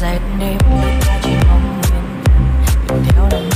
dệt đêm ta chỉ mong mình theo đêm